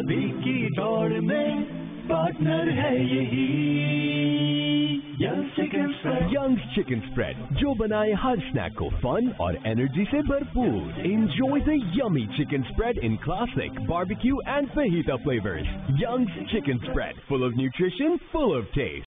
की दौड़ में पार्टनर Young's Chicken Spread जो बनाए हर स्नैक को फन और एनर्जी से भरपूर Enjoy the yummy chicken spread in classic, barbecue and fajita flavors. Young's Chicken Spread, full of nutrition, full of taste.